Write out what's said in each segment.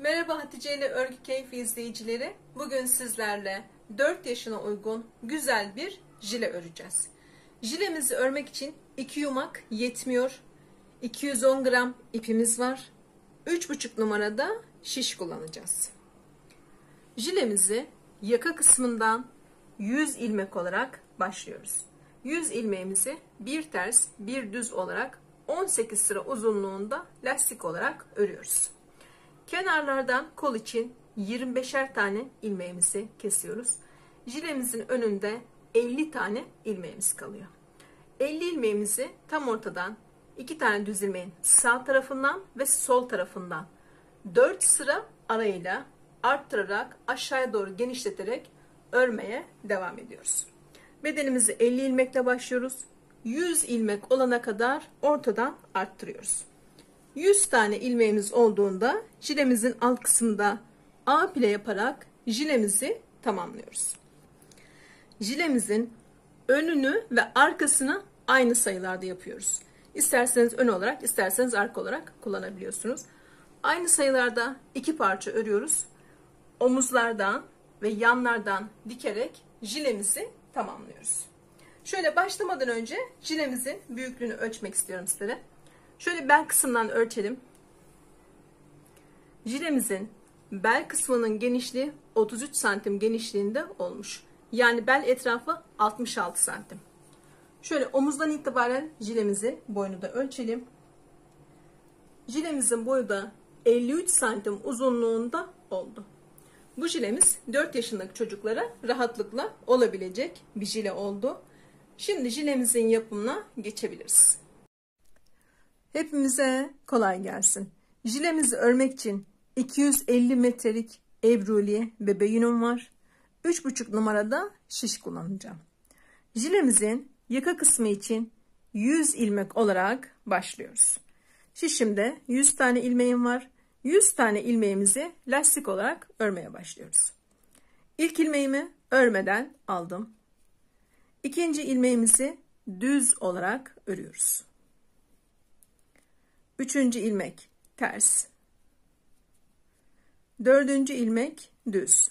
Merhaba Hatice ile Örgü Keyfi izleyicileri. Bugün sizlerle 4 yaşına uygun güzel bir jile öreceğiz. Jilemizi örmek için 2 yumak yetmiyor. 210 gram ipimiz var. 3,5 numarada şiş kullanacağız. Jilemizi yaka kısmından 100 ilmek olarak başlıyoruz. 100 ilmeğimizi bir ters bir düz olarak 18 sıra uzunluğunda lastik olarak örüyoruz. Kenarlardan kol için 25'er tane ilmeğimizi kesiyoruz. Jilemizin önünde 50 tane ilmeğimiz kalıyor. 50 ilmeğimizi tam ortadan iki tane düz ilmeğin sağ tarafından ve sol tarafından 4 sıra arayla arttırarak aşağıya doğru genişleterek örmeye devam ediyoruz. Bedenimizi 50 ilmekle başlıyoruz. 100 ilmek olana kadar ortadan arttırıyoruz. 100 tane ilmeğimiz olduğunda jilemizin alt kısmında A pile yaparak jilemizi tamamlıyoruz. Jilemizin önünü ve arkasını aynı sayılarda yapıyoruz. İsterseniz ön olarak isterseniz arka olarak kullanabiliyorsunuz. Aynı sayılarda iki parça örüyoruz. Omuzlardan ve yanlardan dikerek jilemizi tamamlıyoruz. Şöyle başlamadan önce jilemizin büyüklüğünü ölçmek istiyorum sizlere. Şöyle bel kısmından ölçelim. Jilemizin bel kısmının genişliği 33 santim genişliğinde olmuş. Yani bel etrafı 66 santim. Şöyle omuzdan itibaren jilemizin boyunu da ölçelim. Jilemizin boyu da 53 santim uzunluğunda oldu. Bu jilemiz 4 yaşındaki çocuklara rahatlıkla olabilecek bir jile oldu. Şimdi jilemizin yapımına geçebiliriz. Hepimize kolay gelsin. Jilemizi örmek için 250 metrelik ebruli bebe yünüm var. 3,5 numarada şiş kullanacağım. Jilemizin yaka kısmı için 100 ilmek olarak başlıyoruz. Şişimde 100 tane ilmeğim var. 100 tane ilmeğimizi lastik olarak örmeye başlıyoruz. İlk ilmeğimi örmeden aldım. İkinci ilmeğimizi düz olarak örüyoruz. Üçüncü ilmek ters. Dördüncü ilmek düz.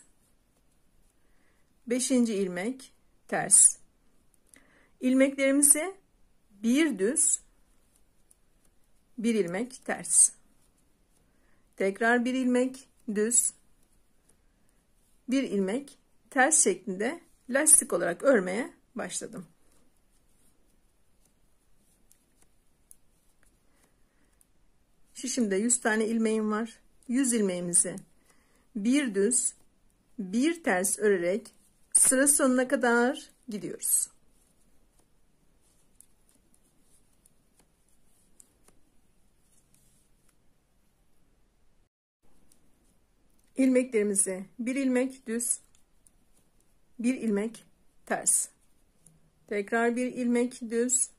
Beşinci ilmek ters. İlmeklerimizi bir düz, bir ilmek ters. Tekrar bir ilmek düz, bir ilmek ters şeklinde lastik olarak örmeye başladım. Şişimde 100 tane ilmeğim var. 100 ilmeğimizi bir düz, bir ters örerek sıra sonuna kadar gidiyoruz. ilmeklerimizi bir ilmek düz bir ilmek ters tekrar bir ilmek düz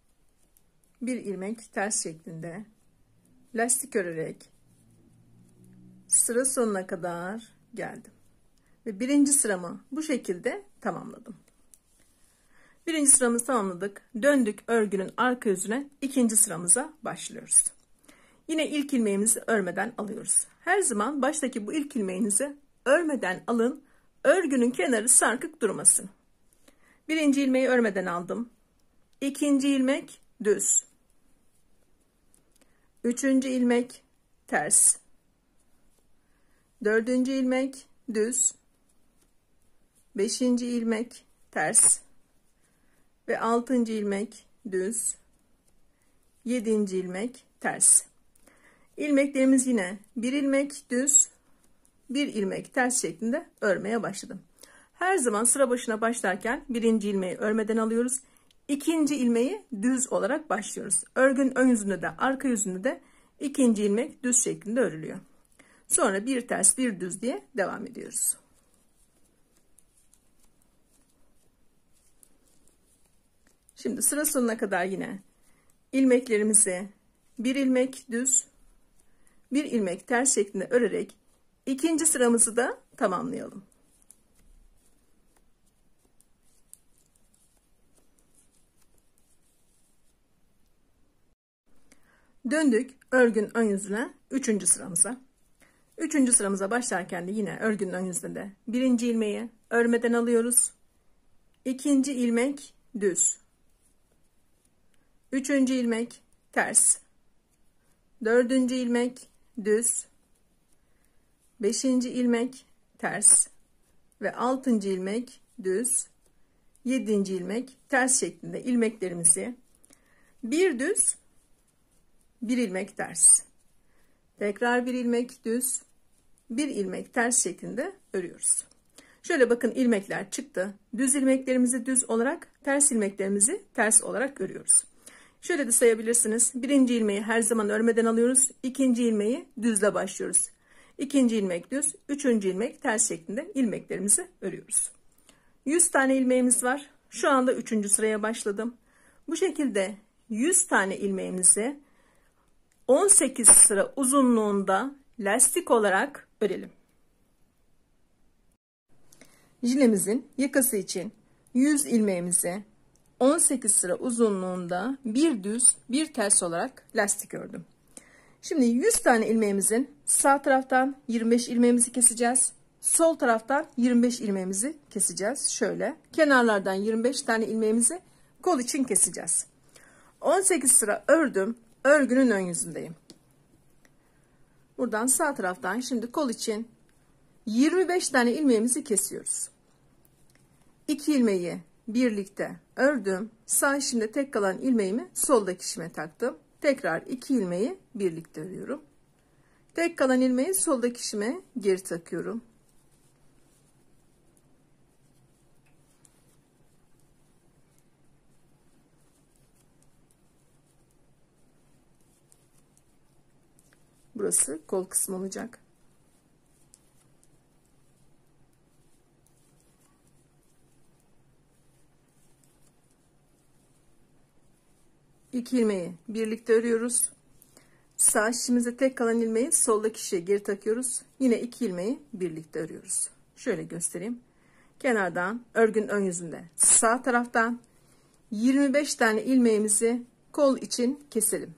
bir ilmek ters şeklinde lastik örerek sıra sonuna kadar geldim ve birinci sıramı bu şekilde tamamladım birinci sıramızı tamamladık döndük örgünün arka yüzüne ikinci sıramıza başlıyoruz Yine ilk ilmeğimizi örmeden alıyoruz. Her zaman baştaki bu ilk ilmeğinizi örmeden alın. Örgünün kenarı sarkık durmasın. Birinci ilmeği örmeden aldım. İkinci ilmek düz. Üçüncü ilmek ters. Dördüncü ilmek düz. Beşinci ilmek ters. Ve altıncı ilmek düz. Yedinci ilmek ters. İlmeklerimiz yine bir ilmek düz, bir ilmek ters şeklinde örmeye başladım. Her zaman sıra başına başlarken birinci ilmeği örmeden alıyoruz. İkinci ilmeği düz olarak başlıyoruz. Örgün ön yüzünde de arka yüzünde de ikinci ilmek düz şeklinde örülüyor. Sonra bir ters bir düz diye devam ediyoruz. Şimdi sıra sonuna kadar yine ilmeklerimizi bir ilmek düz bir ilmek ters şeklinde örerek ikinci sıramızı da tamamlayalım. Döndük örgün ön yüzüne üçüncü sıramıza. Üçüncü sıramıza başlarken de yine örgünün ön yüzünde de birinci ilmeği örmeden alıyoruz. İkinci ilmek düz. Üçüncü ilmek ters. Dördüncü ilmek düz. Beşinci ilmek ters. Ve altıncı ilmek düz. Yedinci ilmek ters şeklinde ilmeklerimizi bir düz bir ilmek ters. Tekrar bir ilmek düz bir ilmek ters şeklinde örüyoruz. Şöyle bakın ilmekler çıktı. Düz ilmeklerimizi düz olarak, ters ilmeklerimizi ters olarak örüyoruz. Şöyle de sayabilirsiniz. Birinci ilmeği her zaman örmeden alıyoruz. İkinci ilmeği düzle başlıyoruz. İkinci ilmek düz, üçüncü ilmek ters şeklinde ilmeklerimizi örüyoruz. 100 tane ilmeğimiz var. Şu anda üçüncü sıraya başladım. Bu şekilde 100 tane ilmeğimizi 18 sıra uzunluğunda lastik olarak örelim. Jilemizin yakası için 100 ilmeğimizi 18 sıra uzunluğunda bir düz bir ters olarak lastik ördüm. Şimdi 100 tane ilmeğimizin sağ taraftan 25 ilmeğimizi keseceğiz. Sol taraftan 25 ilmeğimizi keseceğiz. Şöyle kenarlardan 25 tane ilmeğimizi kol için keseceğiz. 18 sıra ördüm. Örgünün ön yüzündeyim. Buradan sağ taraftan şimdi kol için 25 tane ilmeğimizi kesiyoruz. 2 ilmeği birlikte ördüm. Sağ şimdi tek kalan ilmeğimi soldaki işime taktım. Tekrar 2 ilmeği birlikte örüyorum. Tek kalan ilmeği soldaki işime geri takıyorum. Burası kol kısmı olacak. İki ilmeği birlikte örüyoruz. Sağ şişimize tek kalan ilmeği soldaki şişe geri takıyoruz. Yine iki ilmeği birlikte örüyoruz. Şöyle göstereyim. Kenardan örgün ön yüzünde sağ taraftan 25 tane ilmeğimizi kol için keselim.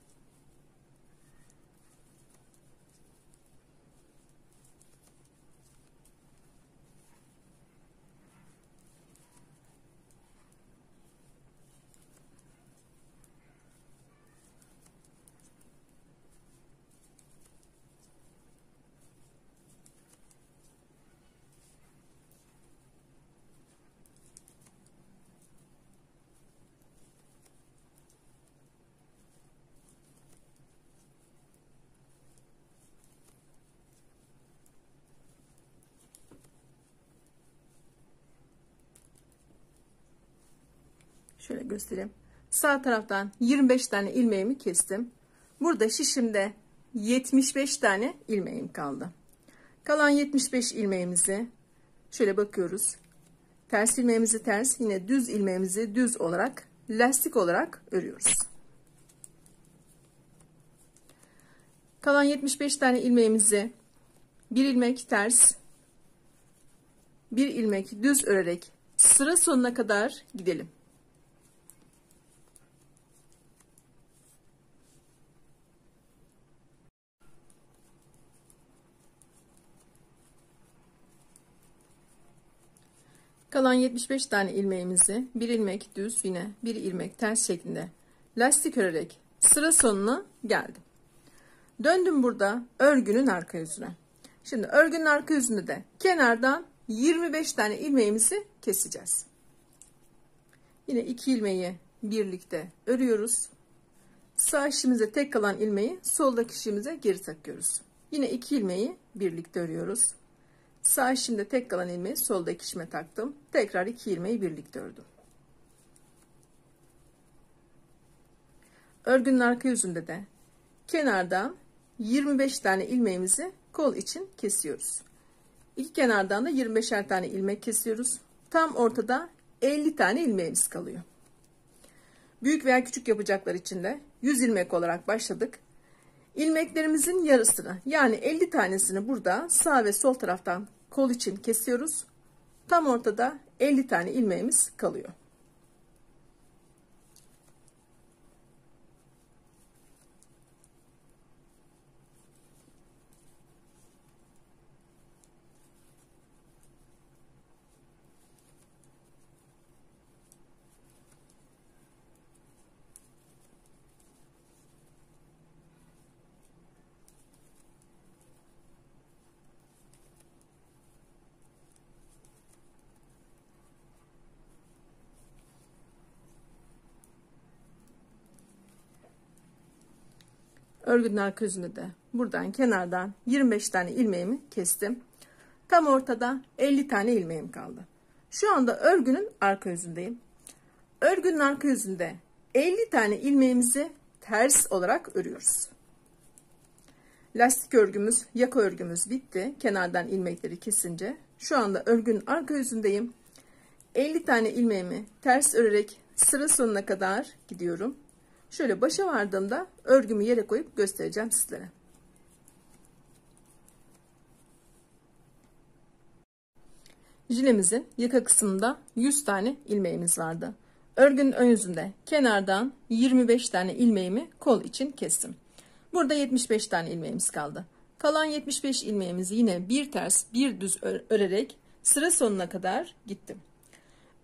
Şöyle göstereyim. Sağ taraftan 25 tane ilmeğimi kestim. Burada şişimde 75 tane ilmeğim kaldı. Kalan 75 ilmeğimizi şöyle bakıyoruz. Ters ilmeğimizi ters yine düz ilmeğimizi düz olarak lastik olarak örüyoruz. Kalan 75 tane ilmeğimizi bir ilmek ters bir ilmek düz örerek sıra sonuna kadar gidelim. Kalan 75 tane ilmeğimizi bir ilmek düz yine bir ilmek ters şeklinde lastik örerek sıra sonuna geldim. Döndüm burada örgünün arka yüzüne. Şimdi örgünün arka yüzünde de kenardan 25 tane ilmeğimizi keseceğiz. Yine iki ilmeği birlikte örüyoruz. Sağ işimize tek kalan ilmeği soldaki işimize geri takıyoruz. Yine iki ilmeği birlikte örüyoruz. Sağ işimde tek kalan ilmeği soldaki işime taktım. Tekrar iki ilmeği birlikte ördüm. Örgünün arka yüzünde de kenardan 25 tane ilmeğimizi kol için kesiyoruz. İki kenardan da 25'er tane ilmek kesiyoruz. Tam ortada 50 tane ilmeğimiz kalıyor. Büyük veya küçük yapacaklar için de 100 ilmek olarak başladık. İlmeklerimizin yarısını yani 50 tanesini burada sağ ve sol taraftan kol için kesiyoruz. Tam ortada 50 tane ilmeğimiz kalıyor. Örgünün arka yüzünde de buradan kenardan 25 tane ilmeğimi kestim. Tam ortada 50 tane ilmeğim kaldı. Şu anda örgünün arka yüzündeyim. Örgünün arka yüzünde 50 tane ilmeğimizi ters olarak örüyoruz. Lastik örgümüz, yaka örgümüz bitti. Kenardan ilmekleri kesince. Şu anda örgünün arka yüzündeyim. 50 tane ilmeğimi ters örerek sıra sonuna kadar gidiyorum. Şöyle başa vardığımda örgümü yere koyup göstereceğim sizlere. Jilemizin yaka kısmında 100 tane ilmeğimiz vardı. Örgünün ön yüzünde kenardan 25 tane ilmeğimi kol için kestim. Burada 75 tane ilmeğimiz kaldı. Kalan 75 ilmeğimizi yine bir ters bir düz örerek sıra sonuna kadar gittim.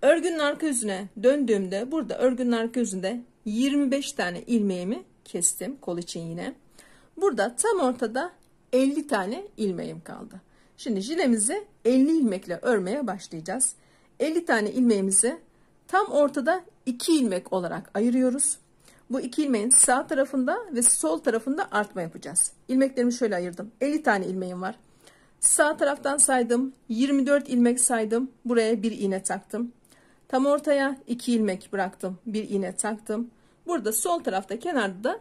Örgünün arka yüzüne döndüğümde burada örgünün arka yüzünde 25 tane ilmeğimi kestim kol için yine. Burada tam ortada 50 tane ilmeğim kaldı. Şimdi jilemizi 50 ilmekle örmeye başlayacağız. 50 tane ilmeğimizi tam ortada 2 ilmek olarak ayırıyoruz. Bu iki ilmeğin sağ tarafında ve sol tarafında artma yapacağız. İlmeklerimi şöyle ayırdım. 50 tane ilmeğim var. Sağ taraftan saydım. 24 ilmek saydım. Buraya bir iğne taktım. Tam ortaya 2 ilmek bıraktım. Bir iğne taktım. Burada sol tarafta kenarda da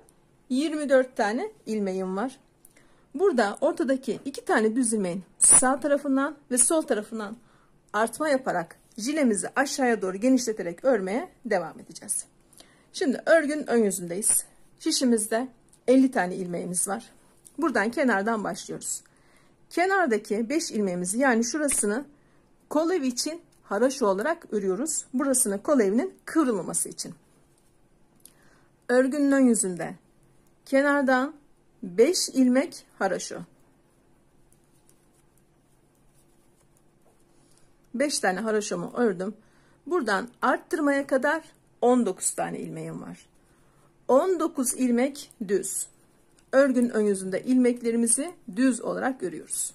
24 tane ilmeğim var. Burada ortadaki iki tane düz ilmeğin sağ tarafından ve sol tarafından artma yaparak jilemizi aşağıya doğru genişleterek örmeye devam edeceğiz. Şimdi örgün ön yüzündeyiz. Şişimizde 50 tane ilmeğimiz var. Buradan kenardan başlıyoruz. Kenardaki 5 ilmeğimizi yani şurasını kol evi için haraşo olarak örüyoruz. Burasını kol evinin kıvrılmaması için. Örgünün ön yüzünde kenardan 5 ilmek haraşo. 5 tane haraşomu ördüm. Buradan arttırmaya kadar 19 tane ilmeğim var. 19 ilmek düz. Örgün ön yüzünde ilmeklerimizi düz olarak görüyoruz.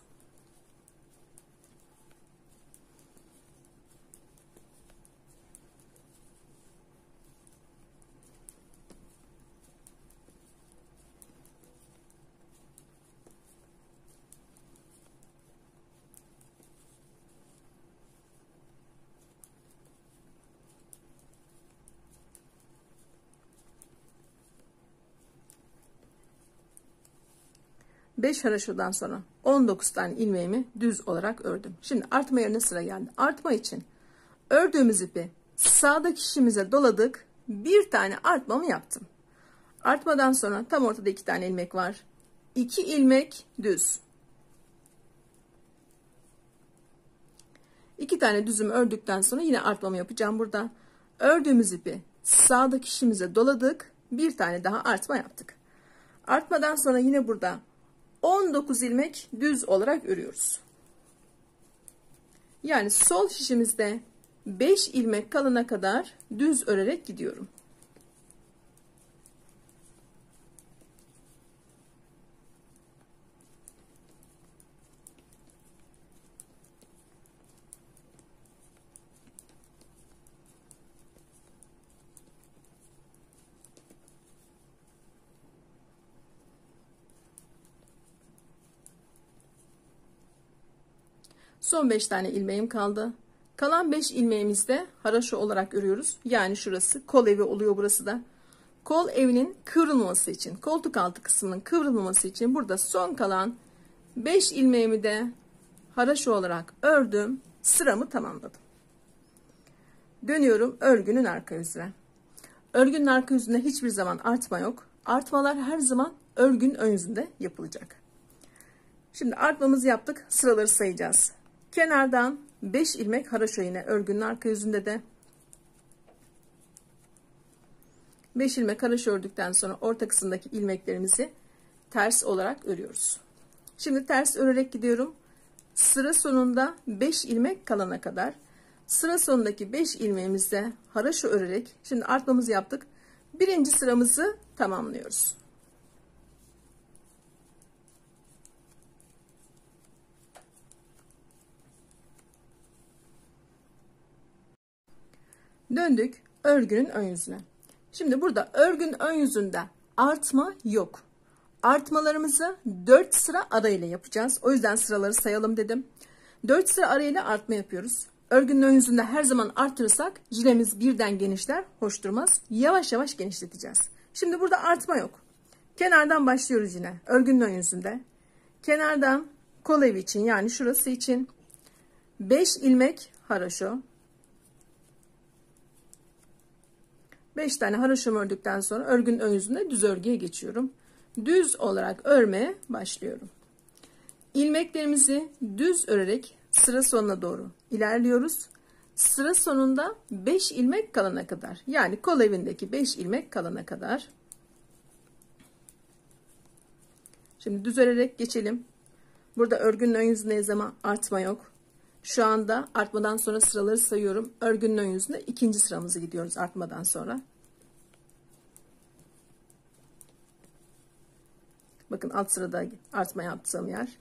5 haraşodan sonra 19 tane ilmeğimi düz olarak ördüm. Şimdi artma yerine sıra geldi. Artma için ördüğümüz ipi sağdaki şişimize doladık. Bir tane artmamı yaptım. Artmadan sonra tam ortada iki tane ilmek var. 2 ilmek düz. 2 tane düzümü ördükten sonra yine artmamı yapacağım burada. Ördüğümüz ipi sağdaki şişimize doladık. Bir tane daha artma yaptık. Artmadan sonra yine burada 19 ilmek düz olarak örüyoruz. Yani sol şişimizde 5 ilmek kalana kadar düz örerek gidiyorum. Son 5 tane ilmeğim kaldı. Kalan 5 ilmeğimizde haraşo olarak örüyoruz. Yani şurası kol evi oluyor burası da. Kol evinin kıvrılması için, koltuk altı kısmının kıvrılmaması için burada son kalan 5 ilmeğimi de haraşo olarak ördüm. Sıramı tamamladım. Dönüyorum örgünün arka yüzüne. Örgünün arka yüzünde hiçbir zaman artma yok. Artmalar her zaman örgün ön yüzünde yapılacak. Şimdi artmamızı yaptık. Sıraları sayacağız. Kenardan 5 ilmek haraşo yine örgünün arka yüzünde de 5 ilmek haraşo ördükten sonra orta kısımdaki ilmeklerimizi ters olarak örüyoruz. Şimdi ters örerek gidiyorum. Sıra sonunda 5 ilmek kalana kadar. Sıra sonundaki 5 ilmeğimizde haraşo örerek şimdi artmamızı yaptık. Birinci sıramızı tamamlıyoruz. Döndük örgünün ön yüzüne. Şimdi burada örgün ön yüzünde artma yok. Artmalarımızı 4 sıra arayla yapacağız. O yüzden sıraları sayalım dedim. 4 sıra arayla artma yapıyoruz. Örgünün ön yüzünde her zaman artırırsak jilemiz birden genişler, hoş durmaz. Yavaş yavaş genişleteceğiz. Şimdi burada artma yok. Kenardan başlıyoruz yine. Örgünün ön yüzünde. Kenardan kol evi için yani şurası için 5 ilmek haraşo. 5 tane haraşo ördükten sonra örgünün ön yüzünde düz örgüye geçiyorum. Düz olarak örmeye başlıyorum. İlmeklerimizi düz örerek sıra sonuna doğru ilerliyoruz. Sıra sonunda 5 ilmek kalana kadar yani kol evindeki 5 ilmek kalana kadar. Şimdi düz örerek geçelim. Burada örgünün ön yüzünde zaman artma yok. Şu anda artmadan sonra sıraları sayıyorum. Örgünün ön yüzünde ikinci sıramızı gidiyoruz artmadan sonra. Bakın alt sırada artma yaptığım yer.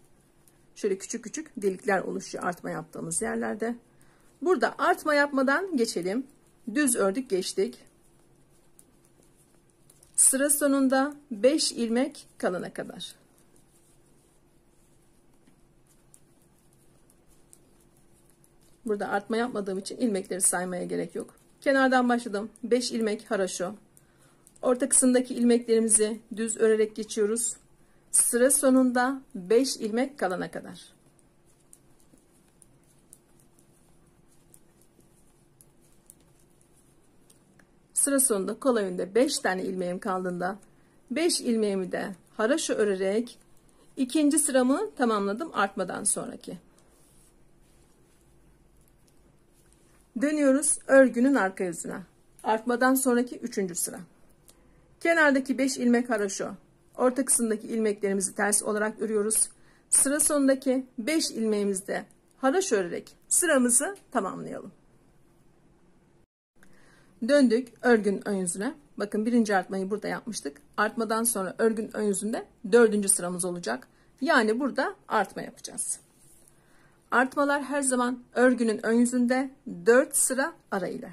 Şöyle küçük küçük delikler oluşuyor artma yaptığımız yerlerde. Burada artma yapmadan geçelim. Düz ördük geçtik. Sıra sonunda 5 ilmek kalana kadar. Burada artma yapmadığım için ilmekleri saymaya gerek yok. Kenardan başladım. 5 ilmek haraşo. Orta kısımdaki ilmeklerimizi düz örerek geçiyoruz. Sıra sonunda 5 ilmek kalana kadar. Sıra sonunda kol önünde 5 tane ilmeğim kaldığında 5 ilmeğimi de haraşo örerek ikinci sıramı tamamladım artmadan sonraki. Dönüyoruz örgünün arka yüzüne. Artmadan sonraki üçüncü sıra. Kenardaki 5 ilmek haraşo. Orta kısımdaki ilmeklerimizi ters olarak örüyoruz. Sıra sonundaki 5 ilmeğimizde haraşo örerek sıramızı tamamlayalım. Döndük örgün ön yüzüne. Bakın birinci artmayı burada yapmıştık. Artmadan sonra örgün ön yüzünde dördüncü sıramız olacak. Yani burada artma yapacağız. Artmalar her zaman örgünün ön yüzünde 4 sıra arayla.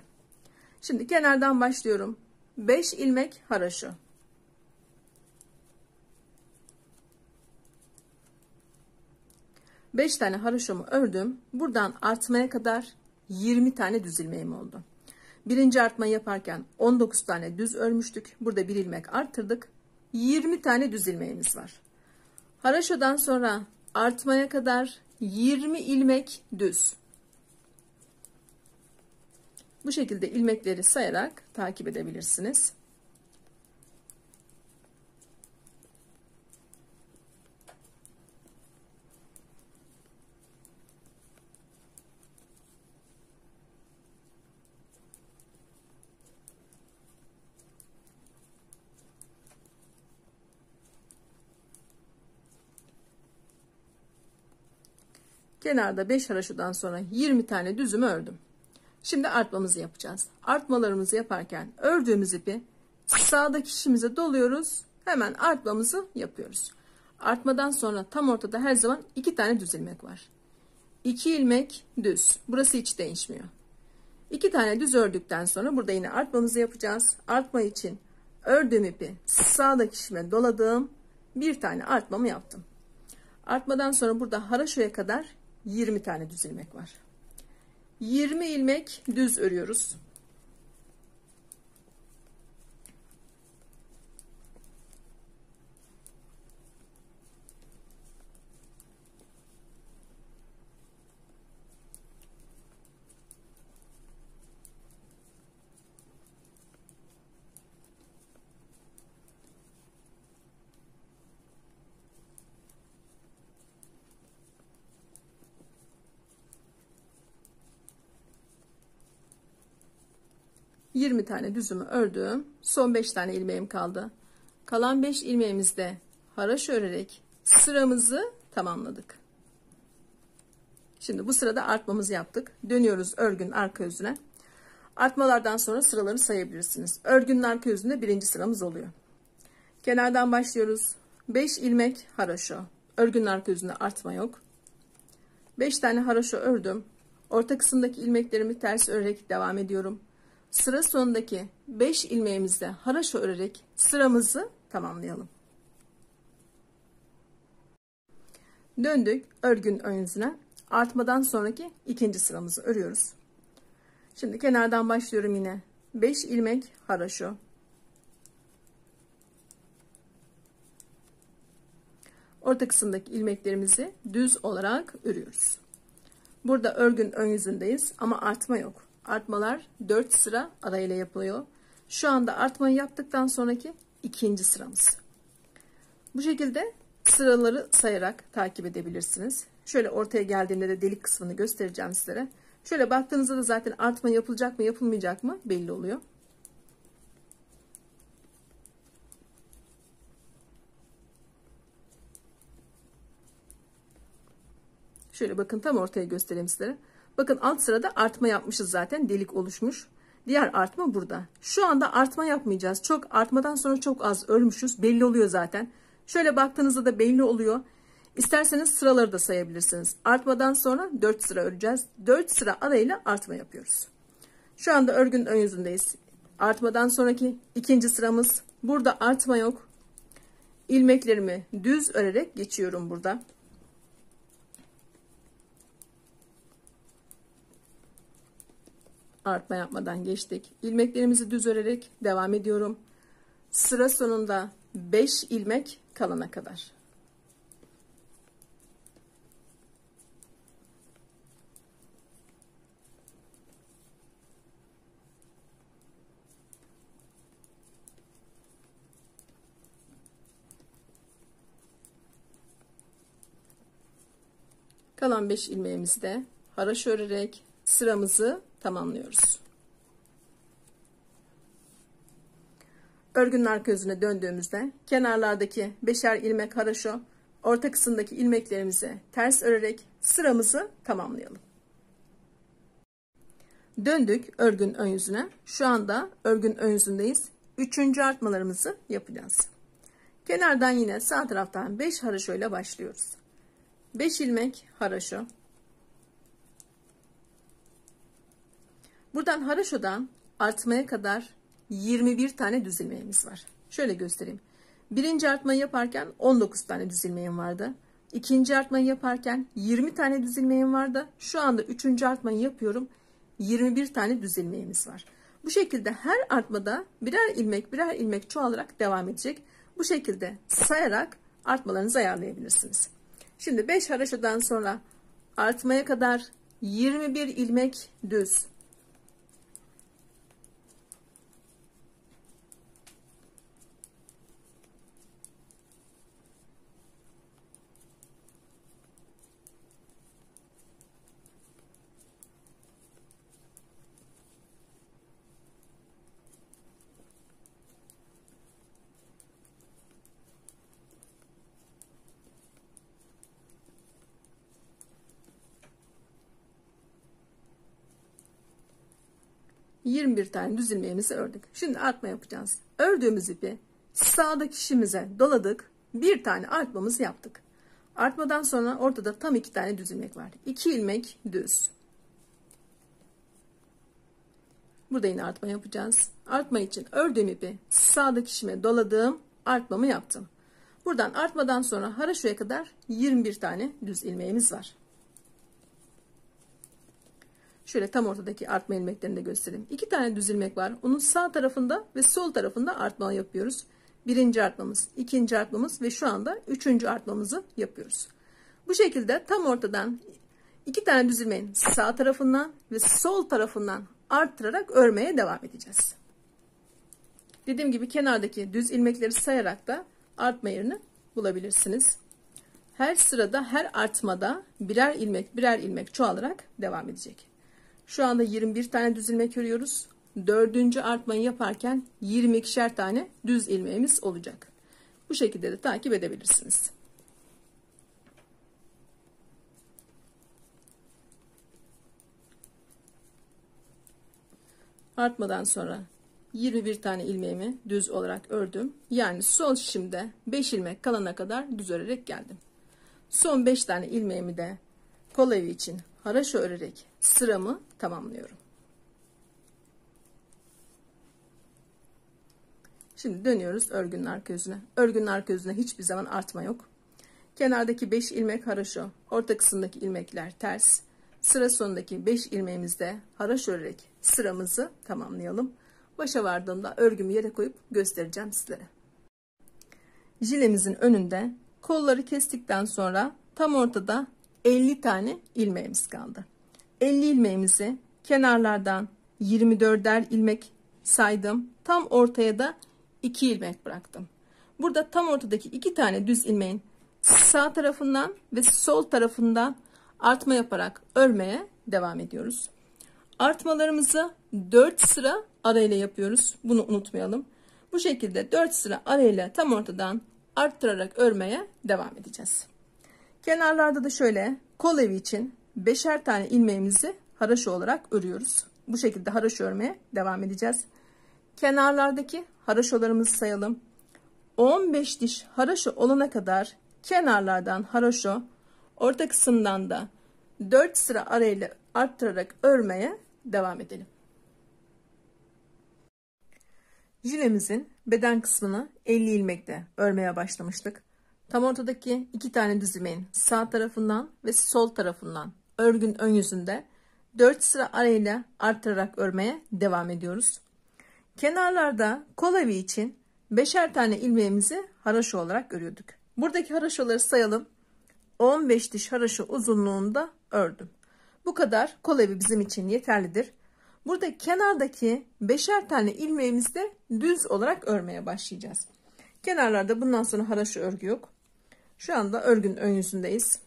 Şimdi kenardan başlıyorum. 5 ilmek haraşo. Beş tane haraşomu ördüm. Buradan artmaya kadar 20 tane düz ilmeğim oldu. Birinci artma yaparken 19 tane düz örmüştük. Burada bir ilmek arttırdık. 20 tane düz ilmeğimiz var. Haraşodan sonra artmaya kadar 20 ilmek düz. Bu şekilde ilmekleri sayarak takip edebilirsiniz. Kenarda 5 haraşodan sonra 20 tane düzümü ördüm. Şimdi artmamızı yapacağız. Artmalarımızı yaparken ördüğümüz ipi sağdaki şişimize doluyoruz. Hemen artmamızı yapıyoruz. Artmadan sonra tam ortada her zaman 2 tane düz ilmek var. 2 ilmek düz. Burası hiç değişmiyor. 2 tane düz ördükten sonra burada yine artmamızı yapacağız. Artma için ördüğüm ipi sağdaki şişime doladım. Bir tane artmamı yaptım. Artmadan sonra burada haraşoya kadar 20 tane düz ilmek var. 20 ilmek düz örüyoruz. 20 tane düzümü ördüm. Son 5 tane ilmeğim kaldı. Kalan 5 ilmeğimizde haraş örerek sıramızı tamamladık. Şimdi bu sırada artmamızı yaptık. Dönüyoruz örgün arka yüzüne. Artmalardan sonra sıraları sayabilirsiniz. Örgünün arka yüzünde birinci sıramız oluyor. Kenardan başlıyoruz. 5 ilmek haraşo. Örgünün arka yüzünde artma yok. 5 tane haraşo ördüm. Orta kısımdaki ilmeklerimi ters örerek devam ediyorum. Sıra sonundaki 5 ilmeğimizde haraşo örerek sıramızı tamamlayalım. Döndük örgün ön yüzüne. Artmadan sonraki ikinci sıramızı örüyoruz. Şimdi kenardan başlıyorum yine. 5 ilmek haraşo. Orta kısımdaki ilmeklerimizi düz olarak örüyoruz. Burada örgün ön yüzündeyiz ama artma yok. Artmalar 4 sıra arayla yapılıyor. Şu anda artmayı yaptıktan sonraki ikinci sıramız. Bu şekilde sıraları sayarak takip edebilirsiniz. Şöyle ortaya geldiğinde de delik kısmını göstereceğim sizlere. Şöyle baktığınızda da zaten artma yapılacak mı yapılmayacak mı belli oluyor. Şöyle bakın tam ortaya göstereyim sizlere. Bakın alt sırada artma yapmışız zaten. Delik oluşmuş. Diğer artma burada. Şu anda artma yapmayacağız. Çok artmadan sonra çok az örmüşüz. Belli oluyor zaten. Şöyle baktığınızda da belli oluyor. İsterseniz sıraları da sayabilirsiniz. Artmadan sonra 4 sıra öreceğiz. 4 sıra arayla artma yapıyoruz. Şu anda örgün ön yüzündeyiz. Artmadan sonraki ikinci sıramız. Burada artma yok. İlmeklerimi düz örerek geçiyorum burada. Artma yapmadan geçtik. İlmeklerimizi düz örerek devam ediyorum. Sıra sonunda 5 ilmek kalana kadar. Kalan 5 ilmeğimizi de haraş örerek sıramızı tamamlıyoruz. Örgünün arka yüzüne döndüğümüzde kenarlardaki beşer ilmek haraşo, orta kısımdaki ilmeklerimizi ters örerek sıramızı tamamlayalım. Döndük örgün ön yüzüne. Şu anda örgün ön yüzündeyiz. Üçüncü artmalarımızı yapacağız. Kenardan yine sağ taraftan 5 haraşo ile başlıyoruz. 5 ilmek haraşo. Buradan haraşodan artmaya kadar 21 tane düz ilmeğimiz var. Şöyle göstereyim. Birinci artmayı yaparken 19 tane düz ilmeğim vardı. İkinci artmayı yaparken 20 tane düz ilmeğim vardı. Şu anda üçüncü artmayı yapıyorum. 21 tane düz ilmeğimiz var. Bu şekilde her artmada birer ilmek birer ilmek çoğalarak devam edecek. Bu şekilde sayarak artmalarınızı ayarlayabilirsiniz. Şimdi 5 haraşodan sonra artmaya kadar 21 ilmek düz 21 tane düz ilmeğimizi ördük. Şimdi artma yapacağız. Ördüğümüz ipi sağdaki şişimize doladık. Bir tane artmamızı yaptık. Artmadan sonra ortada tam iki tane düz ilmek var. 2 ilmek düz. Burada yine artma yapacağız. Artma için ördüğüm ipi sağdaki şişime doladım. Artmamı yaptım. Buradan artmadan sonra haraşoya kadar 21 tane düz ilmeğimiz var. Şöyle tam ortadaki artma ilmeklerini de göstereyim. İki tane düz ilmek var. Onun sağ tarafında ve sol tarafında artma yapıyoruz. Birinci artmamız, ikinci artmamız ve şu anda üçüncü artmamızı yapıyoruz. Bu şekilde tam ortadan iki tane düz ilmeğin sağ tarafından ve sol tarafından arttırarak örmeye devam edeceğiz. Dediğim gibi kenardaki düz ilmekleri sayarak da artma yerini bulabilirsiniz. Her sırada her artmada birer ilmek birer ilmek çoğalarak devam edecek. Şu anda 21 tane düz ilmek örüyoruz. Dördüncü artmayı yaparken 22'şer tane düz ilmeğimiz olacak. Bu şekilde de takip edebilirsiniz. Artmadan sonra 21 tane ilmeğimi düz olarak ördüm. Yani sol şişimde 5 ilmek kalana kadar düz örerek geldim. Son 5 tane ilmeğimi de kol evi için haraşo örerek sıramı tamamlıyorum. Şimdi dönüyoruz örgünün arka yüzüne. Örgünün arka yüzüne hiçbir zaman artma yok. Kenardaki 5 ilmek haraşo, orta kısımdaki ilmekler ters. Sıra sonundaki 5 ilmeğimizde haraşo örerek sıramızı tamamlayalım. Başa vardığımda örgümü yere koyup göstereceğim sizlere. Jilemizin önünde kolları kestikten sonra tam ortada 50 tane ilmeğimiz kaldı. 50 ilmeğimizi kenarlardan 24'er ilmek saydım. Tam ortaya da 2 ilmek bıraktım. Burada tam ortadaki iki tane düz ilmeğin sağ tarafından ve sol tarafından artma yaparak örmeye devam ediyoruz. Artmalarımızı 4 sıra arayla yapıyoruz. Bunu unutmayalım. Bu şekilde 4 sıra arayla tam ortadan arttırarak örmeye devam edeceğiz. Kenarlarda da şöyle kol evi için beşer tane ilmeğimizi haraşo olarak örüyoruz. Bu şekilde haraşo örmeye devam edeceğiz. Kenarlardaki haraşolarımızı sayalım. 15 diş haraşo olana kadar kenarlardan haraşo, orta kısımdan da 4 sıra arayla arttırarak örmeye devam edelim. Jilemizin beden kısmını 50 ilmekle örmeye başlamıştık. Tam ortadaki iki tane düz ilmeğin sağ tarafından ve sol tarafından örgün ön yüzünde 4 sıra arayla arttırarak örmeye devam ediyoruz. Kenarlarda kol evi için beşer tane ilmeğimizi haraşo olarak örüyorduk. Buradaki haraşoları sayalım. 15 diş haraşo uzunluğunda ördüm. Bu kadar kol evi bizim için yeterlidir. Burada kenardaki beşer tane ilmeğimizde düz olarak örmeye başlayacağız. Kenarlarda bundan sonra haraşo örgü yok. Şu anda örgün ön yüzündeyiz.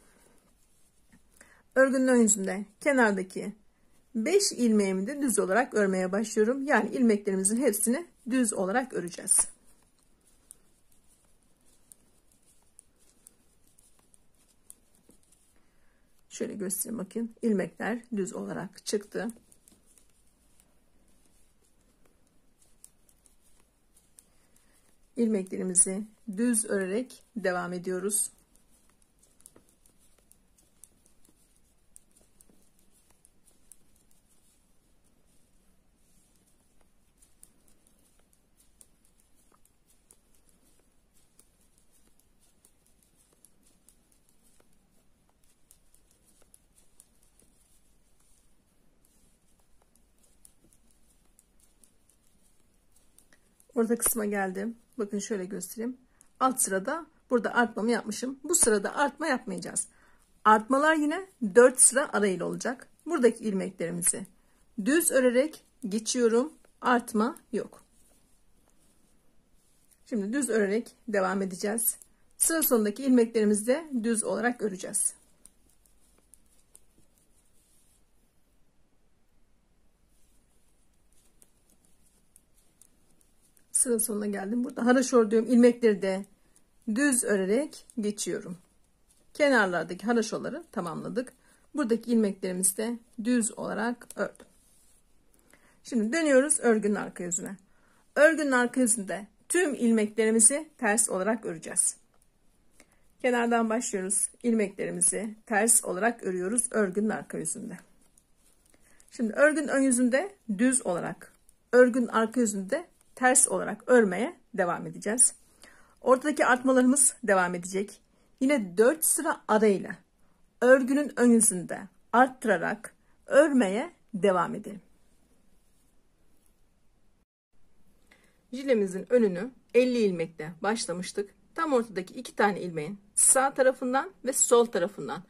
Örgünün ön yüzünde kenardaki 5 ilmeğimi de düz olarak örmeye başlıyorum. Yani ilmeklerimizin hepsini düz olarak öreceğiz. Şöyle göstereyim bakın. ilmekler düz olarak çıktı. İlmeklerimizi düz örerek devam ediyoruz. Orta kısma geldim. Bakın şöyle göstereyim. Alt sırada burada artmamı yapmışım. Bu sırada artma yapmayacağız. Artmalar yine 4 sıra arayla olacak. Buradaki ilmeklerimizi düz örerek geçiyorum. Artma yok. Şimdi düz örerek devam edeceğiz. Sıra sonundaki ilmeklerimizi de düz olarak öreceğiz. Sıra sonuna geldim. Burada haraş ördüğüm ilmekleri de düz örerek geçiyorum. Kenarlardaki haraşoları tamamladık. Buradaki ilmeklerimizi de düz olarak ördüm. Şimdi dönüyoruz örgünün arka yüzüne. Örgünün arka yüzünde tüm ilmeklerimizi ters olarak öreceğiz. Kenardan başlıyoruz. İlmeklerimizi ters olarak örüyoruz örgünün arka yüzünde. Şimdi örgün ön yüzünde düz olarak, örgün arka yüzünde ters olarak örmeye devam edeceğiz. Ortadaki artmalarımız devam edecek. Yine 4 sıra arayla örgünün ön yüzünde arttırarak örmeye devam edelim. Jilemizin önünü 50 ilmekle başlamıştık. Tam ortadaki iki tane ilmeğin sağ tarafından ve sol tarafından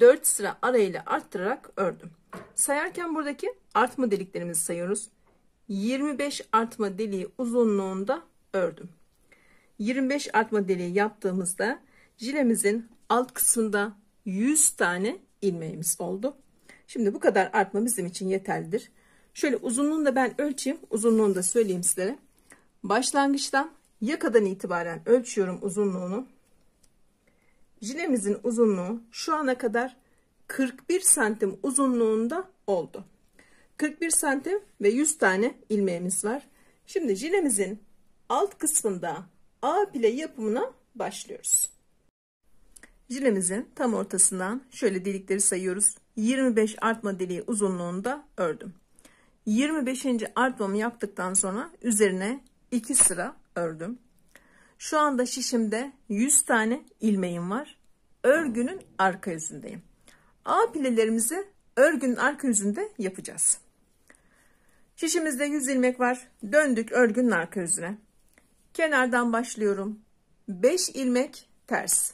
4 sıra arayla arttırarak ördüm. Sayarken buradaki artma deliklerimizi sayıyoruz. 25 artma deliği uzunluğunda ördüm. 25 artma deliği yaptığımızda jilemizin alt kısmında 100 tane ilmeğimiz oldu. Şimdi bu kadar artma bizim için yeterlidir. Şöyle uzunluğunu da ben ölçeyim. Uzunluğunu da söyleyeyim sizlere. Başlangıçtan yakadan itibaren ölçüyorum uzunluğunu. Jilemizin uzunluğu şu ana kadar 41 santim uzunluğunda oldu. 41 santim ve 100 tane ilmeğimiz var. Şimdi jilemizin alt kısmında A pile yapımına başlıyoruz. Jilemizin tam ortasından şöyle delikleri sayıyoruz. 25 artma deliği uzunluğunda ördüm. 25. artmamı yaptıktan sonra üzerine 2 sıra ördüm. Şu anda şişimde 100 tane ilmeğim var. örgünün arka yüzündeyim. A pilelerimizi örgünün arka yüzünde yapacağız. Şişimizde 100 ilmek var. Döndük örgünün arka yüzüne. Kenardan başlıyorum. 5 ilmek ters.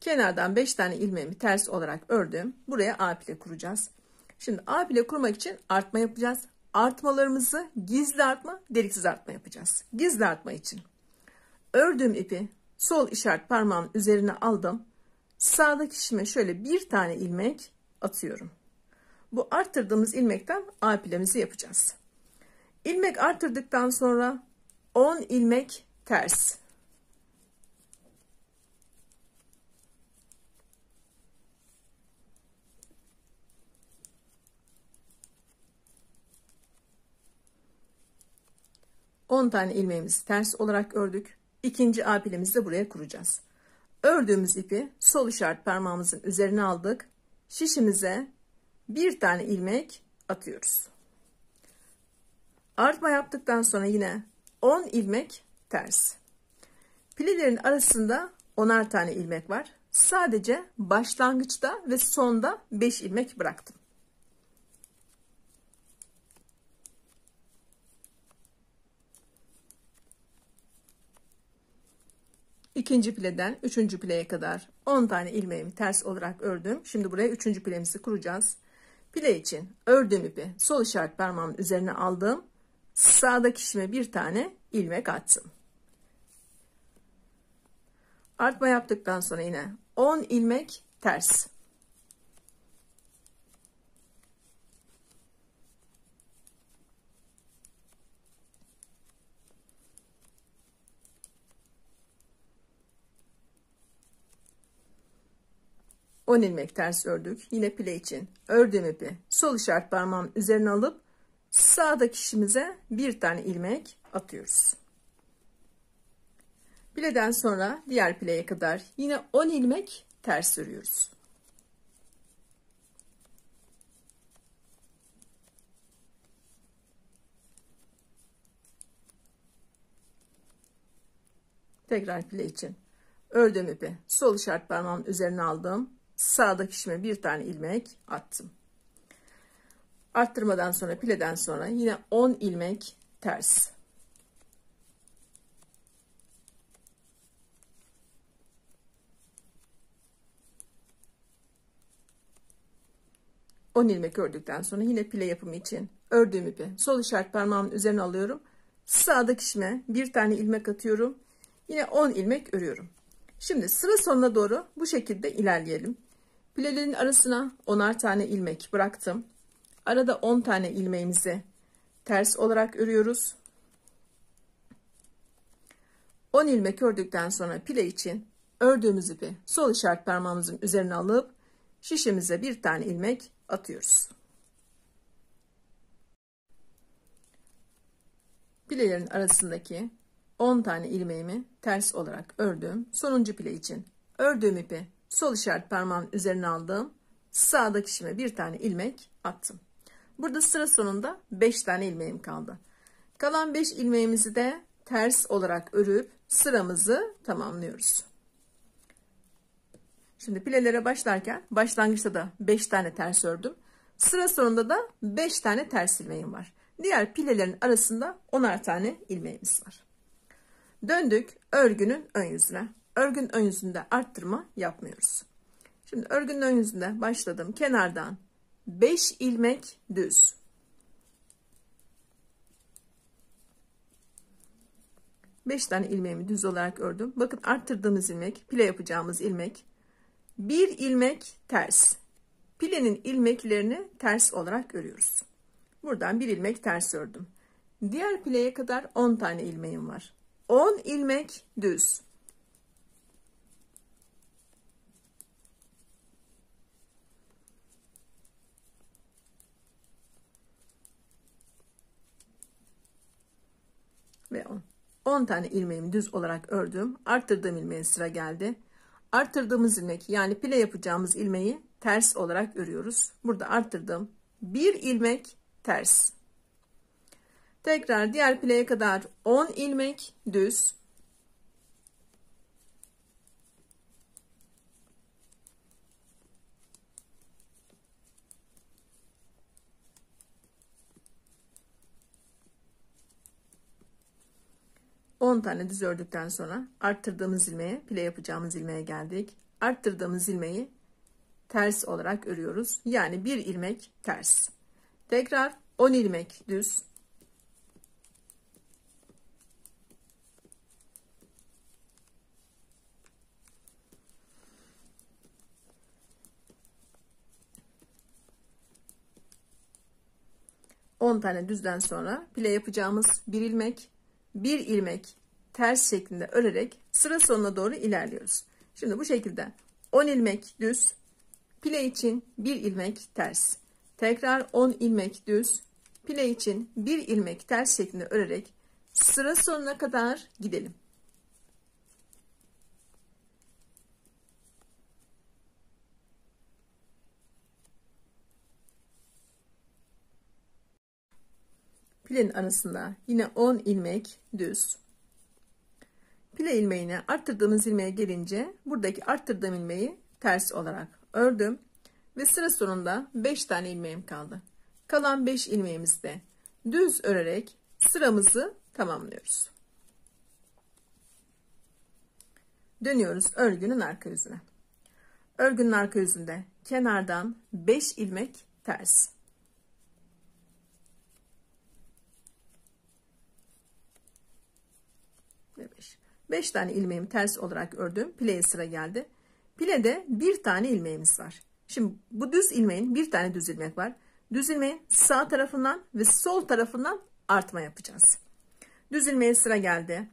Kenardan 5 tane ilmeğimi ters olarak ördüm. Buraya A pile kuracağız. Şimdi A pile kurmak için artma yapacağız. Artmalarımızı gizli artma, deliksiz artma yapacağız. Gizli artma için ördüğüm ipi sol işaret parmağımın üzerine aldım. Sağdaki şişime şöyle bir tane ilmek atıyorum. Bu arttırdığımız ilmekten A pilemizi yapacağız. İlmek arttırdıktan sonra 10 ilmek ters. 10 tane ilmeğimizi ters olarak ördük. İkinci A pilimizi de buraya kuracağız. Ördüğümüz ipi sol işaret parmağımızın üzerine aldık. Şişimize bir tane ilmek atıyoruz. Artma yaptıktan sonra yine 10 ilmek ters. Pilelerin arasında 10'ar tane ilmek var. Sadece başlangıçta ve sonda 5 ilmek bıraktım. İkinci pileden üçüncü pileye kadar 10 tane ilmeğimi ters olarak ördüm. Şimdi buraya üçüncü pilemizi kuracağız. Pile için ördüğüm ipi sol işaret parmağımın üzerine aldım. Sağdaki şişime bir tane ilmek attım. Artma yaptıktan sonra yine 10 ilmek ters. 10 ilmek ters ördük. Yine pile için ördüğüm ipi sol işaret parmağım üzerine alıp sağdaki işimize bir tane ilmek atıyoruz. Pileden sonra diğer pileye kadar yine 10 ilmek ters örüyoruz. Tekrar pile için ördüğüm ipi sol işaret parmağımın üzerine aldım sağdaki şişime bir tane ilmek attım. Arttırmadan sonra pileden sonra yine 10 ilmek ters. On ilmek ördükten sonra yine pile yapımı için ördüğüm ipi sol işaret parmağımın üzerine alıyorum. Sağdaki şişime bir tane ilmek atıyorum. Yine 10 ilmek örüyorum. Şimdi sıra sonuna doğru bu şekilde ilerleyelim. Pilelerin arasına onar tane ilmek bıraktım. Arada 10 tane ilmeğimizi ters olarak örüyoruz. 10 ilmek ördükten sonra pile için ördüğümüz ipi sol işaret parmağımızın üzerine alıp şişimize bir tane ilmek atıyoruz. Pilelerin arasındaki 10 tane ilmeğimi ters olarak ördüm. Sonuncu pile için ördüğüm ipi sol işaret parmağın üzerine aldım. Sağdaki işime bir tane ilmek attım. Burada sıra sonunda 5 tane ilmeğim kaldı. Kalan 5 ilmeğimizi de ters olarak örüp sıramızı tamamlıyoruz. Şimdi pilelere başlarken başlangıçta da 5 tane ters ördüm. Sıra sonunda da 5 tane ters ilmeğim var. Diğer pilelerin arasında 10'ar tane ilmeğimiz var. Döndük örgünün ön yüzüne. Örgün ön yüzünde arttırma yapmıyoruz. Şimdi örgünün ön yüzünde başladım. Kenardan 5 ilmek düz. Beş tane ilmeğimi düz olarak ördüm. Bakın arttırdığımız ilmek, pile yapacağımız ilmek. Bir ilmek ters. Pilenin ilmeklerini ters olarak örüyoruz. Buradan bir ilmek ters ördüm. Diğer pileye kadar 10 tane ilmeğim var. 10 ilmek düz. Ve 10. 10 tane ilmeğimi düz olarak ördüm. Arttırdığım ilmeğin sıra geldi. Arttırdığımız ilmek yani pile yapacağımız ilmeği ters olarak örüyoruz. Burada arttırdım. Bir ilmek ters. Tekrar diğer pileye kadar 10 ilmek düz. On tane düz ördükten sonra arttırdığımız ilmeğe, pile yapacağımız ilmeğe geldik. Arttırdığımız ilmeği ters olarak örüyoruz. Yani bir ilmek ters. Tekrar 10 ilmek düz. 10 tane düzden sonra pile yapacağımız bir ilmek, bir ilmek ters şeklinde örerek sıra sonuna doğru ilerliyoruz. Şimdi bu şekilde 10 ilmek düz, pile için bir ilmek ters. Tekrar 10 ilmek düz, pile için bir ilmek ters şeklinde örerek sıra sonuna kadar gidelim. Pilenin arasında yine 10 ilmek düz. Pile ilmeğine arttırdığımız ilmeğe gelince buradaki arttırdığım ilmeği ters olarak ördüm. Ve sıra sonunda 5 tane ilmeğim kaldı. Kalan 5 ilmeğimizde düz örerek sıramızı tamamlıyoruz. Dönüyoruz örgünün arka yüzüne. Örgünün arka yüzünde kenardan 5 ilmek ters. 5. 5 tane ilmeğimi ters olarak ördüm. Pileye sıra geldi. Pilede bir tane ilmeğimiz var. Şimdi bu düz ilmeğin bir tane düz ilmek var. Düz ilmeğin sağ tarafından ve sol tarafından artma yapacağız. Düz ilmeğe sıra geldi.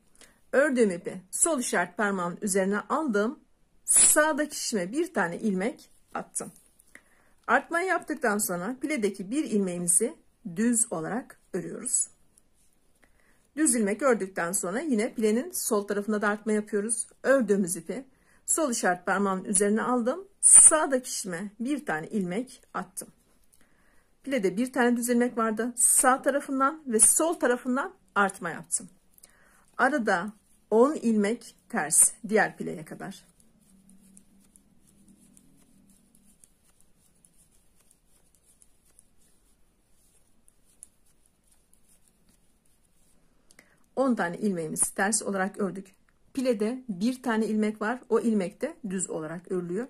Ördüğüm ipi sol işaret parmağımın üzerine aldım. Sağdaki şişime bir tane ilmek attım. Artmayı yaptıktan sonra piledeki bir ilmeğimizi düz olarak örüyoruz. Düz ilmek ördükten sonra yine pilenin sol tarafında da artma yapıyoruz. Ördüğümüz ipi sol işaret parmağımın üzerine aldım. Sağdaki şişime bir tane ilmek attım. Pilede bir tane düz ilmek vardı. Sağ tarafından ve sol tarafından artma yaptım. Arada 10 ilmek ters diğer pileye kadar. 10 tane ilmeğimizi ters olarak ördük. Pilede bir tane ilmek var. O ilmek de düz olarak örülüyor.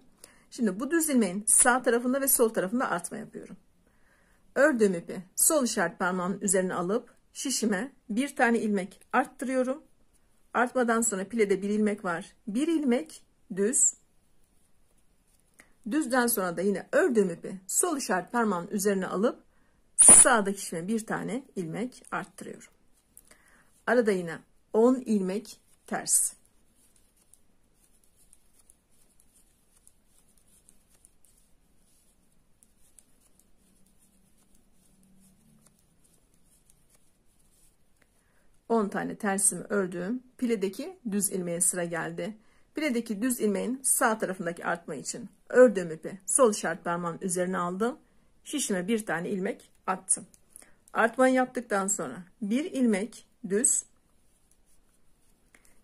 Şimdi bu düz ilmeğin sağ tarafında ve sol tarafında artma yapıyorum. Ördüğüm ipi sol işaret parmağımın üzerine alıp şişime bir tane ilmek arttırıyorum. Artmadan sonra pilede bir ilmek var. Bir ilmek düz. Düzden sonra da yine ördüğüm ipi sol işaret parmağımın üzerine alıp sağdaki şişime bir tane ilmek arttırıyorum. Arada yine 10 ilmek ters. On tane tersimi ördüm. Piledeki düz ilmeğe sıra geldi. Piledeki düz ilmeğin sağ tarafındaki artma için ördüğüm ipi sol işaret parmağımın üzerine aldım. Şişime bir tane ilmek attım. Artmayı yaptıktan sonra bir ilmek düz.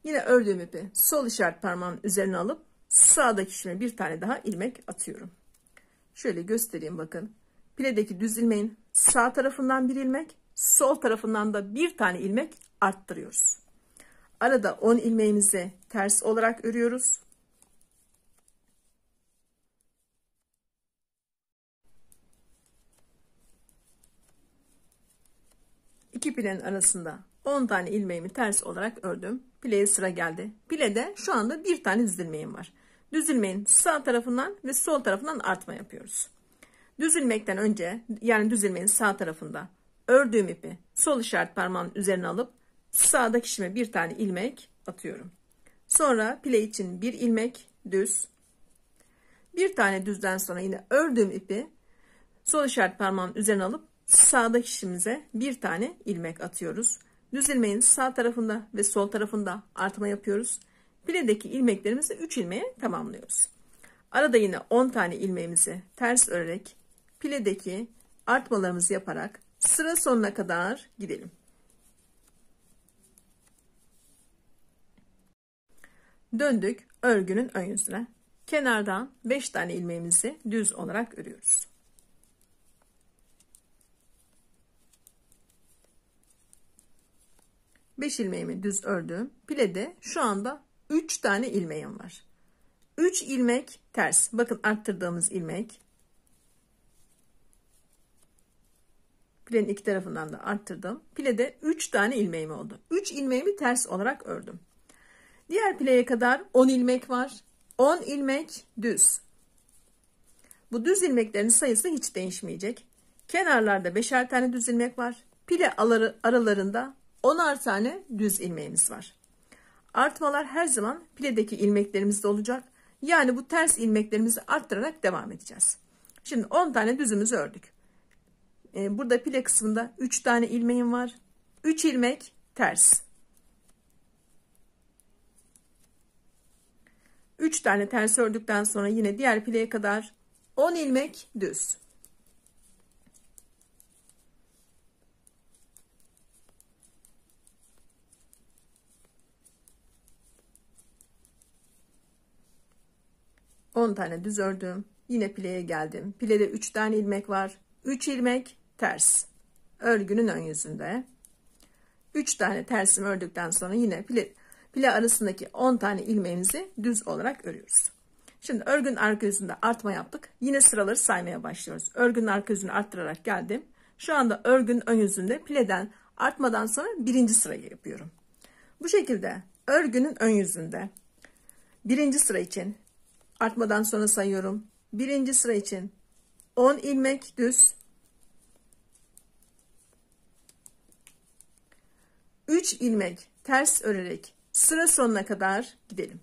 Yine ördüğüm ipi sol işaret parmağımın üzerine alıp sağdaki işime bir tane daha ilmek atıyorum. Şöyle göstereyim bakın. Piledeki düz ilmeğin sağ tarafından bir ilmek, sol tarafından da bir tane ilmek arttırıyoruz. Arada 10 ilmeğimizi ters olarak örüyoruz. İki pilenin arasında 10 tane ilmeğimi ters olarak ördüm. Pileye sıra geldi. Pilede şu anda bir tane düz ilmeğim var. Düz ilmeğin sağ tarafından ve sol tarafından artma yapıyoruz. Düz ilmekten önce yani düz ilmeğin sağ tarafında ördüğüm ipi sol işaret parmağın üzerine alıp sağdaki işime bir tane ilmek atıyorum. Sonra pile için bir ilmek düz. Bir tane düzden sonra yine ördüğüm ipi sol işaret parmağın üzerine alıp sağdaki işimize bir tane ilmek atıyoruz. Düz ilmeğin sağ tarafında ve sol tarafında artıma yapıyoruz. Biledeki ilmeklerimizi 3 ilmeğe tamamlıyoruz. Arada yine 10 tane ilmeğimizi ters örerek piledeki artmalarımızı yaparak sıra sonuna kadar gidelim. Döndük örgünün ön yüzüne. Kenardan 5 tane ilmeğimizi düz olarak örüyoruz. Beş ilmeğimi düz ördüm. Pilede şu anda 3 tane ilmeğim var. 3 ilmek ters. Bakın arttırdığımız ilmek. Pilenin iki tarafından da arttırdım. Pilede 3 tane ilmeğim oldu. 3 ilmeğimi ters olarak ördüm. Diğer pileye kadar 10 ilmek var. 10 ilmek düz. Bu düz ilmeklerin sayısı hiç değişmeyecek. Kenarlarda 5'er tane düz ilmek var. Pile aralarında 10'ar tane düz ilmeğimiz var. Artmalar her zaman piledeki ilmeklerimizde olacak. Yani bu ters ilmeklerimizi arttırarak devam edeceğiz. Şimdi 10 tane düzümüzü ördük. Ee, burada pile kısmında 3 tane ilmeğim var. 3 ilmek ters. 3 tane ters ördükten sonra yine diğer pileye kadar 10 ilmek düz. On tane düz ördüm. Yine pileye geldim. Pilede 3 tane ilmek var. 3 ilmek ters. Örgünün ön yüzünde. 3 tane tersimi ördükten sonra yine pile pile arasındaki 10 tane ilmeğimizi düz olarak örüyoruz. Şimdi örgün arka yüzünde artma yaptık. Yine sıraları saymaya başlıyoruz. Örgünün arka yüzünü arttırarak geldim. Şu anda örgün ön yüzünde pileden artmadan sonra birinci sırayı yapıyorum. Bu şekilde örgünün ön yüzünde birinci sıra için artmadan sonra sayıyorum. Birinci sıra için 10 ilmek düz 3 ilmek ters örerek sıra sonuna kadar gidelim.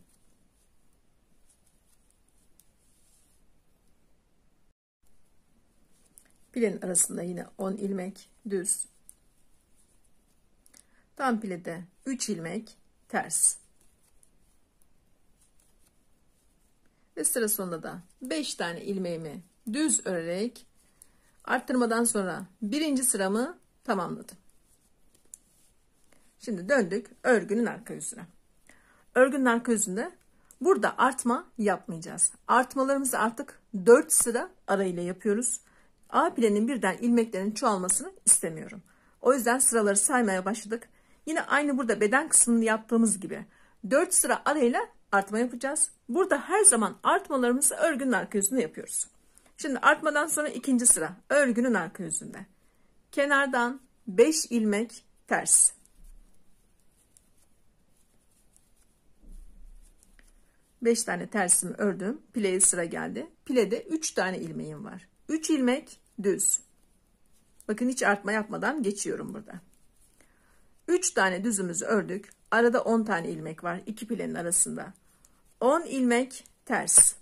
Pilenin arasında yine 10 ilmek düz. Tam pilede 3 ilmek ters. Ve sıra sonunda da 5 tane ilmeğimi düz örerek arttırmadan sonra birinci sıramı tamamladım. Şimdi döndük örgünün arka yüzüne. Örgünün arka yüzünde burada artma yapmayacağız. Artmalarımızı artık 4 sıra arayla yapıyoruz. A planin birden ilmeklerin çoğalmasını istemiyorum. O yüzden sıraları saymaya başladık. Yine aynı burada beden kısmını yaptığımız gibi 4 sıra arayla artma yapacağız. Burada her zaman artmalarımızı örgünün arka yüzünde yapıyoruz. Şimdi artmadan sonra ikinci sıra örgünün arka yüzünde. Kenardan 5 ilmek ters. 5 tane tersimi ördüm. Pileye sıra geldi. Pilede 3 tane ilmeğim var. 3 ilmek düz. Bakın hiç artma yapmadan geçiyorum burada. 3 tane düzümüzü ördük. Arada 10 tane ilmek var. 2 pilenin arasında. 10 ilmek ters.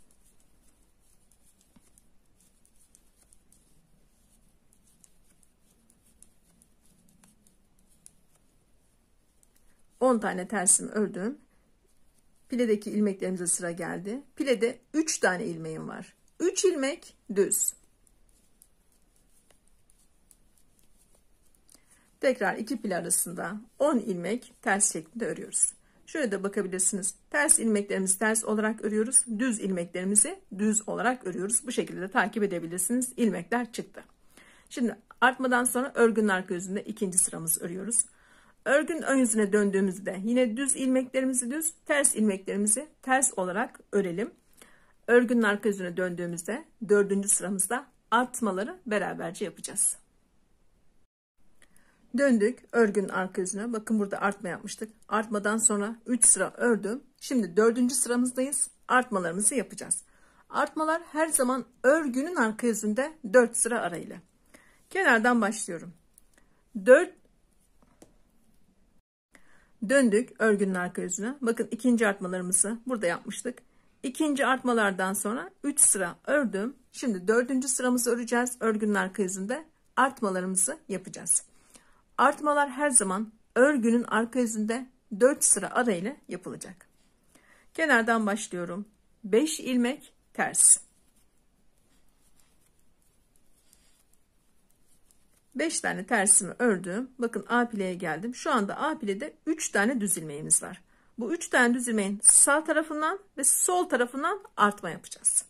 On tane tersimi ördüm. Piledeki ilmeklerimize sıra geldi. Pilede 3 tane ilmeğim var. 3 ilmek düz. Tekrar iki pil arasında 10 ilmek ters şeklinde örüyoruz. Şöyle de bakabilirsiniz. Ters ilmeklerimizi ters olarak örüyoruz. Düz ilmeklerimizi düz olarak örüyoruz. Bu şekilde de takip edebilirsiniz. İlmekler çıktı. Şimdi artmadan sonra örgünün arka yüzünde ikinci sıramızı örüyoruz. Örgün ön yüzüne döndüğümüzde yine düz ilmeklerimizi düz, ters ilmeklerimizi ters olarak örelim. Örgünün arka yüzüne döndüğümüzde dördüncü sıramızda artmaları beraberce yapacağız. Döndük örgünün arka yüzüne. Bakın burada artma yapmıştık. Artmadan sonra 3 sıra ördüm. Şimdi dördüncü sıramızdayız. Artmalarımızı yapacağız. Artmalar her zaman örgünün arka yüzünde 4 sıra arayla. Kenardan başlıyorum. 4 Döndük örgünün arka yüzüne. Bakın ikinci artmalarımızı burada yapmıştık. İkinci artmalardan sonra 3 sıra ördüm. Şimdi dördüncü sıramızı öreceğiz. Örgünün arka yüzünde artmalarımızı yapacağız. Artmalar her zaman örgünün arka yüzünde 4 sıra arayla yapılacak. Kenardan başlıyorum. 5 ilmek ters. 5 tane tersimi ördüm. Bakın A pileye geldim. Şu anda A pilede 3 tane düz ilmeğimiz var. bu 3 tane düz ilmeğin sağ tarafından ve sol tarafından artma yapacağız.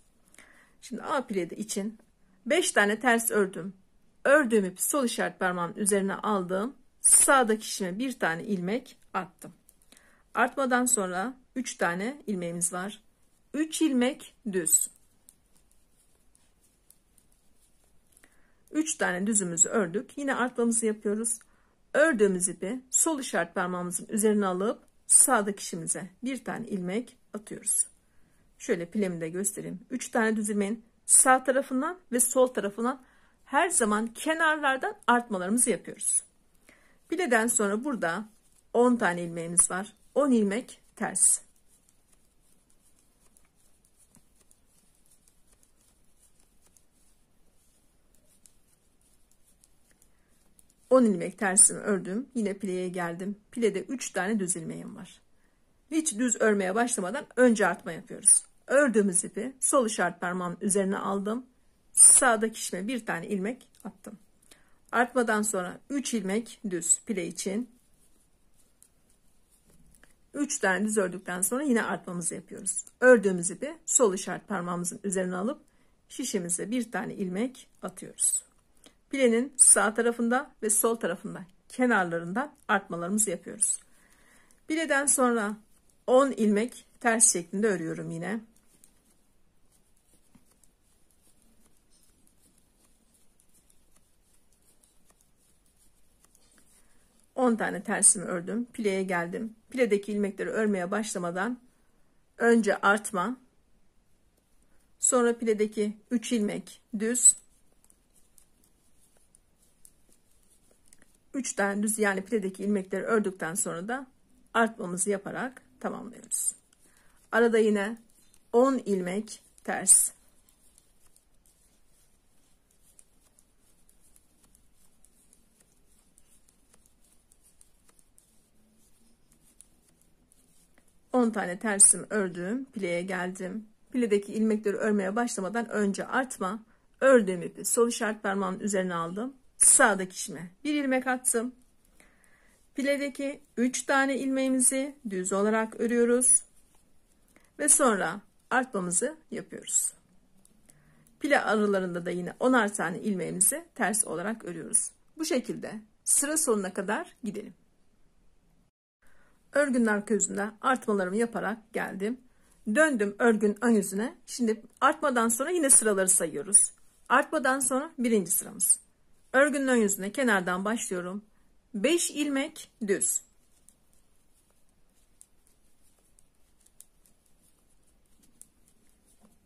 Şimdi A pilede için 5 tane ters ördüm. Ördüğüm ipi sol işaret parmağımın üzerine aldım. Sağdaki işime bir tane ilmek attım. Artmadan sonra 3 tane ilmeğimiz var. 3 ilmek düz. 3 tane düzümüzü ördük. Yine artmamızı yapıyoruz. Ördüğümüz ipi sol işaret parmağımızın üzerine alıp sağdaki işimize bir tane ilmek atıyoruz. Şöyle pilemi de göstereyim. 3 tane düz sağ tarafından ve sol tarafından her zaman kenarlardan artmalarımızı yapıyoruz. Pileden sonra burada 10 tane ilmeğimiz var. 10 ilmek ters. 10 ilmek tersimi ördüm. Yine pileye geldim. Pilede 3 tane düz ilmeğim var. Hiç düz örmeye başlamadan önce artma yapıyoruz. Ördüğümüz ipi sol işaret parmağımın üzerine aldım. Sağdaki işime bir tane ilmek attım. Artmadan sonra 3 ilmek düz pile için. 3 tane düz ördükten sonra yine artmamızı yapıyoruz. Ördüğümüz ipi sol işaret parmağımızın üzerine alıp şişemize bir tane ilmek atıyoruz. Pilenin sağ tarafında ve sol tarafında kenarlarından artmalarımızı yapıyoruz. Pileden sonra 10 ilmek ters şeklinde örüyorum yine. On tane tersimi ördüm. Pileye geldim. Piledeki ilmekleri örmeye başlamadan önce artma, sonra piledeki 3 ilmek düz, 3 tane düz yani piledeki ilmekleri ördükten sonra da artmamızı yaparak tamamlıyoruz. Arada yine 10 ilmek ters. On tane tersim ördüm. Pileye geldim. Piledeki ilmekleri örmeye başlamadan önce artma. Ördüğüm ipi sol işaret parmağımın üzerine aldım sağdaki işime bir ilmek attım. Piledeki 3 tane ilmeğimizi düz olarak örüyoruz. Ve sonra artmamızı yapıyoruz. Pile aralarında da yine 10'ar tane ilmeğimizi ters olarak örüyoruz. Bu şekilde sıra sonuna kadar gidelim. Örgünün arka yüzünde artmalarımı yaparak geldim. Döndüm örgün ön yüzüne. Şimdi artmadan sonra yine sıraları sayıyoruz. Artmadan sonra birinci sıramız. Örgünün ön yüzüne kenardan başlıyorum. 5 ilmek düz.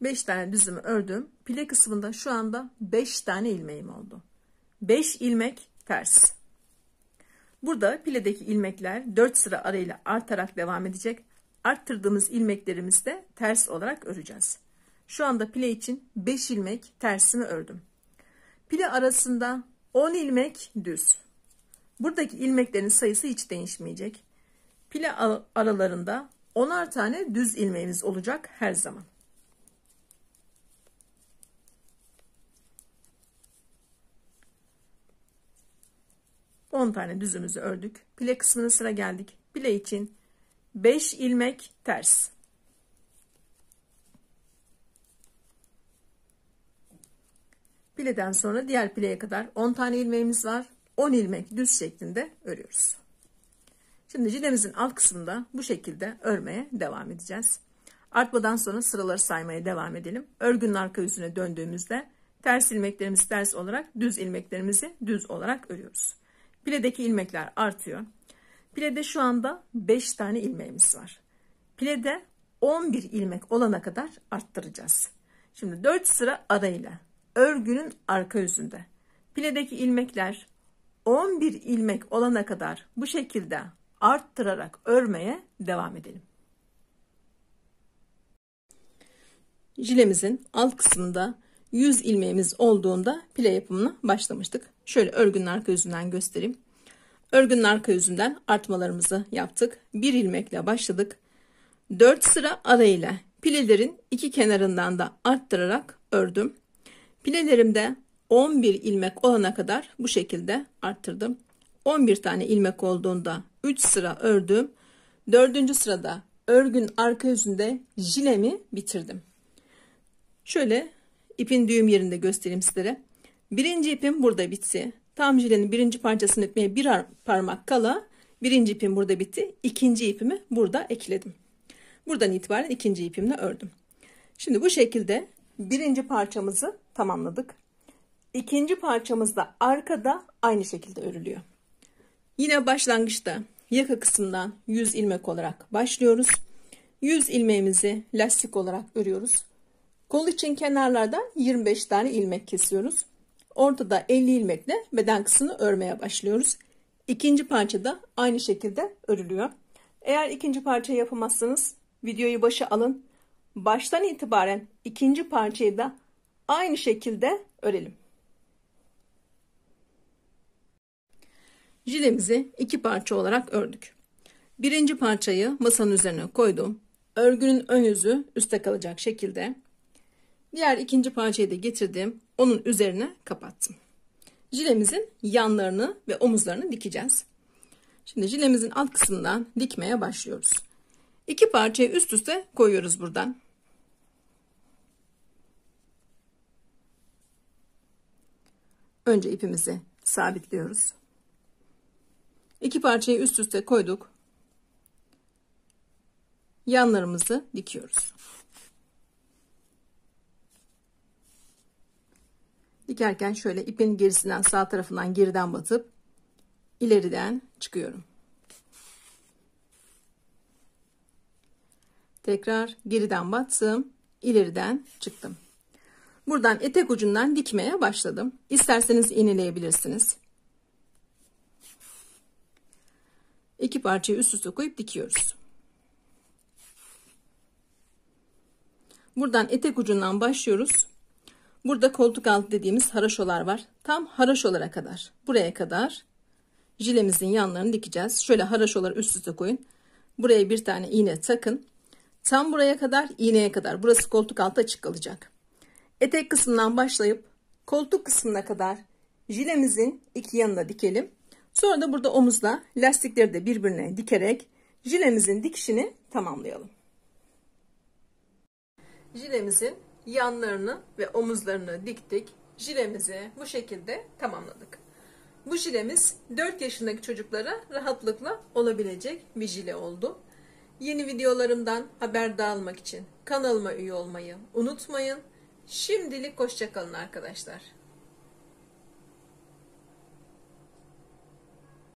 Beş tane düzümü ördüm. Pile kısmında şu anda beş tane ilmeğim oldu. Beş ilmek ters. Burada piledeki ilmekler dört sıra arayla artarak devam edecek. Arttırdığımız ilmeklerimizi de ters olarak öreceğiz. Şu anda pile için 5 ilmek tersimi ördüm. Pile arasında 10 ilmek düz. Buradaki ilmeklerin sayısı hiç değişmeyecek. Pile aralarında 10'ar tane düz ilmeğimiz olacak her zaman. On tane düzümüzü ördük. Pile kısmına sıra geldik. Pile için 5 ilmek ters. Pileden sonra diğer pileye kadar 10 tane ilmeğimiz var. 10 ilmek düz şeklinde örüyoruz. Şimdi jilemizin alt kısmında bu şekilde örmeye devam edeceğiz. Artmadan sonra sıraları saymaya devam edelim. Örgünün arka yüzüne döndüğümüzde ters ilmeklerimizi ters olarak düz ilmeklerimizi düz olarak örüyoruz. Piledeki ilmekler artıyor. Pilede şu anda 5 tane ilmeğimiz var. Pilede 11 ilmek olana kadar arttıracağız. Şimdi 4 sıra arayla örgünün arka yüzünde. Piledeki ilmekler 11 ilmek olana kadar bu şekilde arttırarak örmeye devam edelim. Jilemizin alt kısmında 100 ilmeğimiz olduğunda pile yapımına başlamıştık. Şöyle örgünün arka yüzünden göstereyim. Örgünün arka yüzünden artmalarımızı yaptık. Bir ilmekle başladık. 4 sıra arayla pilelerin iki kenarından da arttırarak ördüm. Pilelerimde 11 ilmek olana kadar bu şekilde arttırdım. 11 tane ilmek olduğunda 3 sıra ördüm. Dördüncü sırada örgün arka yüzünde jilemi bitirdim. Şöyle ipin düğüm yerinde göstereyim sizlere. Birinci ipim burada bitti. Tam jilenin birinci parçasını etmeye bir parmak kala birinci ipim burada bitti. İkinci ipimi burada ekledim. Buradan itibaren ikinci ipimle ördüm. Şimdi bu şekilde birinci parçamızı tamamladık. İkinci parçamız da arkada aynı şekilde örülüyor. Yine başlangıçta yaka kısmından 100 ilmek olarak başlıyoruz. 100 ilmeğimizi lastik olarak örüyoruz. Kol için kenarlarda 25 tane ilmek kesiyoruz. Ortada 50 ilmekle beden kısmını örmeye başlıyoruz. İkinci parça da aynı şekilde örülüyor. Eğer ikinci parça yapamazsanız videoyu başa alın. Baştan itibaren ikinci parçayı da aynı şekilde örelim. Jilemizi iki parça olarak ördük. Birinci parçayı masanın üzerine koydum. Örgünün ön yüzü üstte kalacak şekilde. Diğer ikinci parçayı da getirdim. Onun üzerine kapattım. Jilemizin yanlarını ve omuzlarını dikeceğiz. Şimdi jilemizin alt kısmından dikmeye başlıyoruz. İki parçayı üst üste koyuyoruz buradan. Önce ipimizi sabitliyoruz. İki parçayı üst üste koyduk. Yanlarımızı dikiyoruz. Dikerken şöyle ipin gerisinden sağ tarafından geriden batıp ileriden çıkıyorum. Tekrar geriden battım, ileriden çıktım. Buradan etek ucundan dikmeye başladım. İsterseniz iğneleyebilirsiniz. İki parçayı üst üste koyup dikiyoruz. Buradan etek ucundan başlıyoruz. Burada koltuk altı dediğimiz haraşolar var. Tam haraşolara kadar. Buraya kadar jilemizin yanlarını dikeceğiz. Şöyle haraşoları üst üste koyun. Buraya bir tane iğne takın. Tam buraya kadar iğneye kadar. Burası koltuk altı açık kalacak. Etek kısmından başlayıp koltuk kısmına kadar jilemizin iki yanına dikelim. Sonra da burada omuzla lastikleri de birbirine dikerek jilemizin dikişini tamamlayalım. Jilemizin yanlarını ve omuzlarını diktik. Jilemizi bu şekilde tamamladık. Bu jilemiz 4 yaşındaki çocuklara rahatlıkla olabilecek bir jile oldu. Yeni videolarımdan haberdar almak için kanalıma üye olmayı unutmayın. Şimdilik hoşçakalın arkadaşlar.